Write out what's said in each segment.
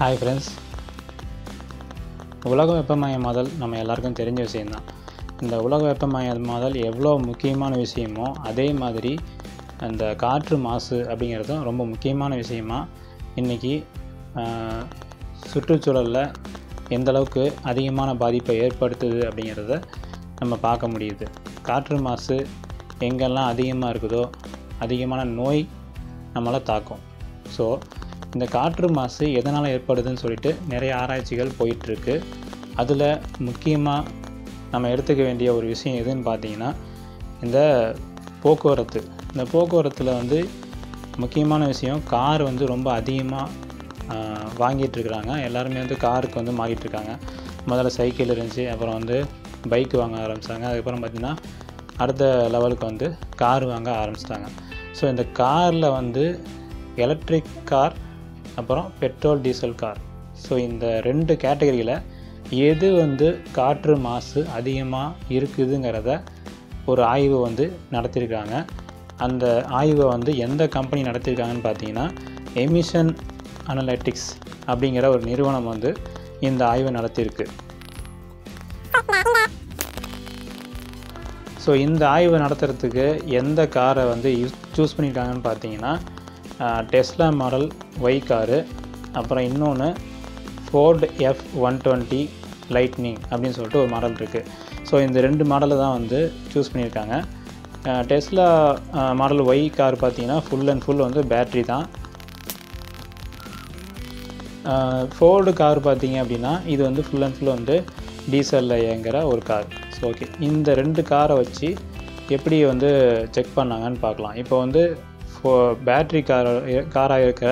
Hi friends உலக வெப்பமயமாதல் நம்ம எல்லாருக்கும் தெரிஞ்ச விஷயந்தான் இந்த உலக வெப்பமயமாதல் எவ்வளோ முக்கியமான விஷயமோ அதே மாதிரி அந்த காற்று மாசு அப்படிங்கிறதும் ரொம்ப முக்கியமான விஷயமா இன்றைக்கி சுற்றுச்சூழலில் எந்தளவுக்கு அதிகமான பாதிப்பை ஏற்படுத்துது அப்படிங்கிறத நம்ம பார்க்க முடியுது. காற்று மாசு எங்கெல்லாம் அதிகமாக இருக்குதோ அதிகமான நோய் நம்மளை தாக்கும். ஸோ இந்த காற்று மாசு எதனால் ஏற்படுதுன்னு சொல்லிட்டு நிறைய ஆராய்ச்சிகள் போயிட்டுருக்கு. அதில் முக்கியமாக நம்ம எடுத்துக்க வேண்டிய ஒரு விஷயம் எதுன்னு பார்த்தீங்கன்னா இந்த போக்குவரத்து. இந்த போக்குவரத்தில் வந்து முக்கியமான விஷயம் கார் வந்து ரொம்ப அதிகமாக வாங்கிட்டு இருக்கிறாங்க எல்லாருமே வந்து காருக்கு வந்து மாறிட்டுருக்காங்க. முதல்ல சைக்கிள் இருந்துச்சு அப்புறம் வந்து பைக் வாங்க ஆரம்பித்தாங்க அதுக்கப்புறம் பார்த்திங்கன்னா அடுத்த லெவலுக்கு வந்து கார் வாங்க ஆரம்பிச்சிட்டாங்க. ஸோ இந்த காரில் வந்து எலக்ட்ரிக் கார் அப்புறம் பெட்ரோல் டீசல் கார். ஸோ இந்த ரெண்டு கேட்டகரியில் எது வந்து காற்று மாசு அதிகமாக இருக்குதுங்கிறத ஒரு ஆய்வு வந்து நடத்தியிருக்காங்க அந்த ஆய்வை வந்து எந்த கம்பெனி நடத்தியிருக்காங்கன்னு பார்த்தீங்கன்னா எமிஷன் அனலிட்டிக்ஸ் அப்படிங்கிற ஒரு நிறுவனம் வந்து இந்த ஆய்வை நடத்தியிருக்கு. ஸோ இந்த ஆய்வு நடத்துறதுக்கு எந்த காரை வந்து யூஸ் சூஸ் பண்ணியிருக்காங்கன்னு பார்த்தீங்கன்னா டெஸ்லா மாடல் ஒய் காரு. அப்புறம் இன்னொன்று Ford F one twenty lightning அப்படின்னு சொல்லிட்டு ஒரு மாடல் இருக்குது ஸோ இந்த ரெண்டு மாடலை தான் வந்து சூஸ் பண்ணியிருக்காங்க. டெஸ்லா மாடல் ஒய் கார் பார்த்தீங்கன்னா ஃபுல் அண்ட் ஃபுல் வந்து பேட்ரி தான். ஃபோர்டு கார் பார்த்தீங்க அப்படின்னா இது வந்து ஃபுல் அண்ட் ஃபுல் வந்து டீசலில் இயங்குகிற ஒரு கார். ஸோ ஓகே இந்த ரெண்டு காரை வச்சு எப்படி வந்து செக் பண்ணாங்கன்னு பார்க்கலாம். இப்போ வந்து ஃபோ பேட்ரி கார் காராக இருக்கிற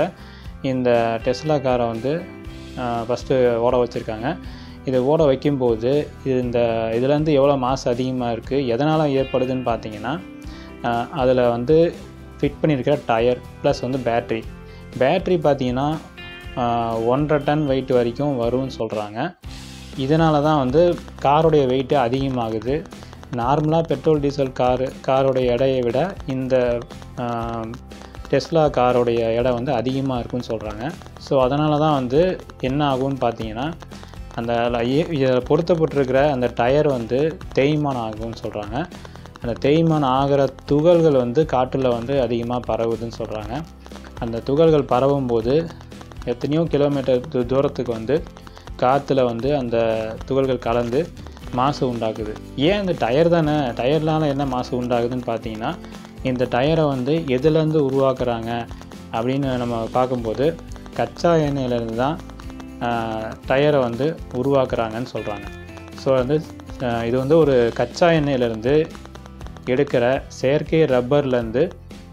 இந்த டெஸ்லா காரை வந்து ஃபஸ்ட்டு ஓட வச்சுருக்காங்க. இதை ஓட வைக்கும்போது இது இந்த இதுலேருந்து எவ்வளோ மாசு அதிகமாக இருக்குது எதனால் ஏற்படுதுன்னு பார்த்தீங்கன்னா அதில் வந்து ஃபிட் பண்ணியிருக்கிற டயர் ப்ளஸ் வந்து பேட்ரி பேட்ரி பார்த்தீங்கன்னா ஒன்றரை டன் வெயிட் வரைக்கும் வரும்னு சொல்கிறாங்க இதனால தான் வந்து காரோடைய வெயிட்டு அதிகமாகுது. நார்மலாக பெட்ரோல் டீசல் காரு காரோடைய எடையை விட இந்த டெஸ்லா காரோடைய எடை வந்து அதிகமாக இருக்குன்னு சொல்கிறாங்க ஸோ அதனால தான் வந்து என்ன ஆகும்னு பார்த்தீங்கன்னா அந்த இதில் பொருத்தப்பட்டிருக்கிற அந்த டயர் வந்து தேய்மானம் ஆகும்னு சொல்கிறாங்க அந்த தேய்மானம் ஆகிற துகள்கள் வந்து காற்றில் வந்து அதிகமாக பரவுதுன்னு சொல்கிறாங்க அந்த துகள்கள் பரவும் போது எத்தனையோ கிலோமீட்டர் தூரத்துக்கு வந்து காற்றுல வந்து அந்த துகள்கள் கலந்து மாசு உண்டாக்குது. ஏன் இந்த டயர் தானே? டயர்னால என்ன மாசு உண்டாகுதுன்னு பார்த்தீங்கன்னா இந்த டயரை வந்து எதுலேருந்து உருவாக்குறாங்க அப்படின்னு நம்ம பார்க்கும்போது கச்சா எண்ணெயிலேருந்து தான் டயரை வந்து உருவாக்குறாங்கன்னு சொல்கிறாங்க ஸோ வந்து இது வந்து ஒரு கச்சா எண்ணெயிலேருந்து எடுக்கிற செயற்கை ரப்பர்லேருந்து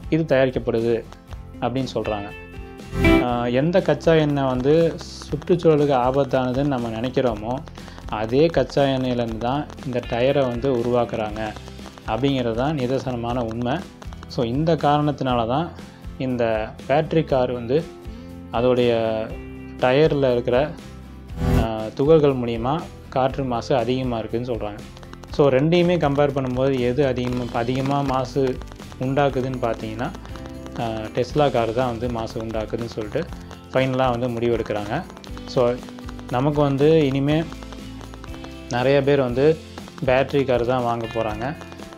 இது தயாரிக்கப்படுது அப்படின்னு சொல்கிறாங்க எந்த கச்சா எண்ணெய் வந்து சுற்றுச்சூழலுக்கு ஆபத்தானதுன்னு நம்ம நினைக்கிறோமோ அதே கச்சா எண்ணெயிலேருந்து தான் இந்த டயரை வந்து உருவாக்குறாங்க அப்படிங்கிறது தான் நிதர்சனமான உண்மை. ஸோ இந்த காரணத்தினால தான் இந்த பேட்ரி கார் வந்து அதோடைய டயரில் இருக்கிற துகள்கள் மூலிமா காற்று மாசு அதிகமாக இருக்குதுன்னு சொல்கிறாங்க ஸோ ரெண்டையுமே கம்பேர் பண்ணும்போது எது அதிகமாக அதிகமாக மாசு உண்டாக்குதுன்னு பார்த்தீங்கன்னா டெஸ்லா கார் தான் வந்து மாசு உண்டாக்குதுன்னு சொல்லிட்டு ஃபைனலாக வந்து முடிவெடுக்கிறாங்க. ஸோ நமக்கு வந்து இனிமேல் நிறைய பேர் வந்து பேட்ரி கார் தான் வாங்க போகிறாங்க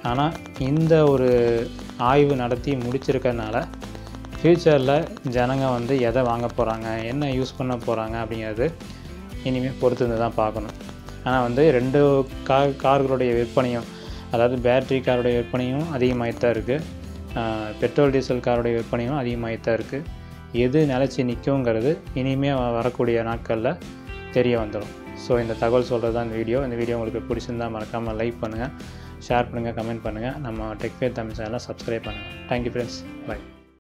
ஆனால் இந்த ஒரு ஆய்வு நடத்தி முடிச்சிருக்கறனால ஃப்யூச்சரில் ஜனங்க வந்து எதை வாங்க போகிறாங்க என்ன யூஸ் பண்ண போகிறாங்க அப்படிங்கிறது இனிமேல் பொறுத்திருந்து தான் பார்க்கணும். ஆனால் வந்து ரெண்டு கார் கார்களுடைய விற்பனையும் அதாவது பேட்ரி காருடைய விற்பனையும் அதிகமாகிட்டு தான் இருக்குது பெட்ரோல் டீசல் காருடைய விற்பனையும் அதிகமாகிட்டு தான் இருக்குது எது நிலச்சி நிற்குங்கிறது இனிமேல் வரக்கூடிய நாட்களில் தெரிய வந்துடும் ஸோ இந்த தகவல் சொல்கிறது தான் இந்த வீடியோ இந்த வீடியோ உங்களுக்கு பிடிச்சிருந்தால் மறக்காமல் லைக் பண்ணுங்கள் ஷேர் பண்ணுங்கள் கமெண்ட் பண்ணுங்கள் நம்ம டெக்ஃபேர் தமிழ் சேனலை சப்ஸ்கிரைப் பண்ணுங்கள் தேங்க்யூ ஃப்ரெண்ட்ஸ் பை